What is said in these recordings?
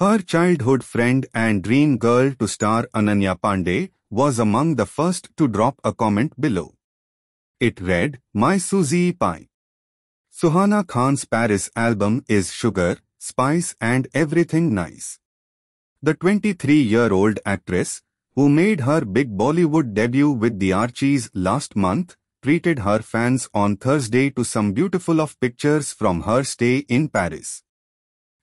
Her childhood friend and Dream Girl 2 star Ananya Panday was among the first to drop a comment below. It read, My Susie Pie. Suhana Khan's Paris album is sugar, spice and everything nice. The 23-year-old actress, who made her big Bollywood debut with the Archies last month, treated her fans on Thursday to some beautiful of pictures from her stay in Paris.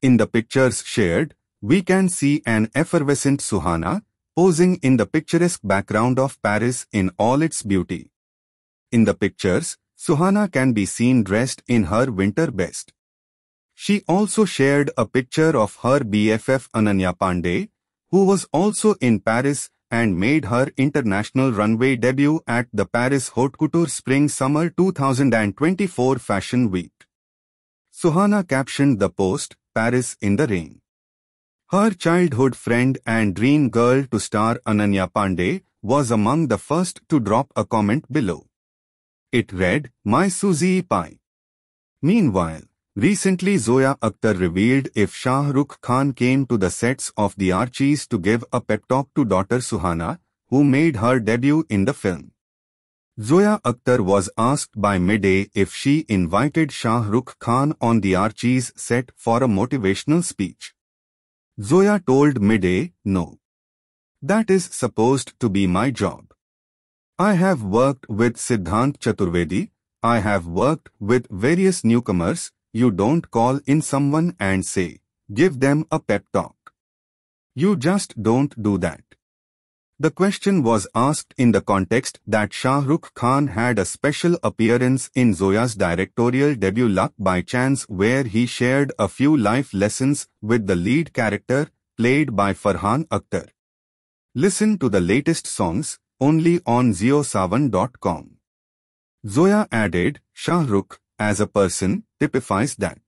In the pictures shared, we can see an effervescent Suhana, posing in the picturesque background of Paris in all its beauty. In the pictures, Suhana can be seen dressed in her winter best. She also shared a picture of her BFF Ananya Panday, who was also in Paris and made her international runway debut at the Paris Haute Couture Spring Summer 2024 Fashion Week. Suhana captioned the post, Paris in the Rain. Her childhood friend and Dream Girl 2 star Ananya Panday was among the first to drop a comment below. It read, My Susie Pie. Meanwhile, recently Zoya Akhtar revealed if Shah Rukh Khan came to the sets of The Archies to give a pep talk to daughter Suhana, who made her debut in the film. Zoya Akhtar was asked by Mid-Day if she invited Shah Rukh Khan on The Archies set for a motivational speech. Zoya told Mid-Day, no. That is supposed to be my job. I have worked with Siddhant Chaturvedi. I have worked with various newcomers. You don't call in someone and say, give them a pep talk. You just don't do that. The question was asked in the context that Shah Rukh Khan had a special appearance in Zoya's directorial debut Luck by Chance where he shared a few life lessons with the lead character played by Farhan Akhtar. Listen to the latest songs, only on JioSaavn.com. Zoya added, Shah Rukh, as a person, typifies that.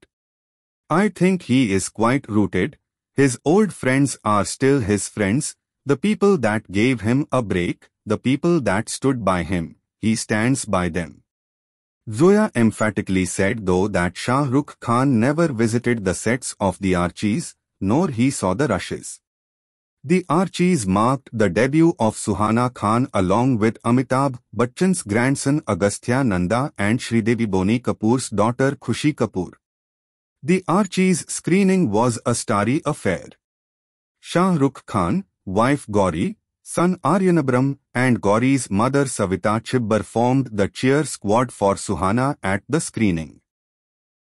I think he is quite rooted. His old friends are still his friends, the people that gave him a break, the people that stood by him, he stands by them. Zoya emphatically said though that Shah Rukh Khan never visited the sets of the Archies, nor he saw the rushes. The Archies marked the debut of Suhana Khan along with Amitabh Bachchan's grandson Agastya Nanda and Sridevi Boni Kapoor's daughter Khushi Kapoor. The Archies screening was a starry affair. Shah Rukh Khan, wife Gauri, son Aryan AbRam and Gauri's mother Savita Chibbar formed the cheer squad for Suhana at the screening.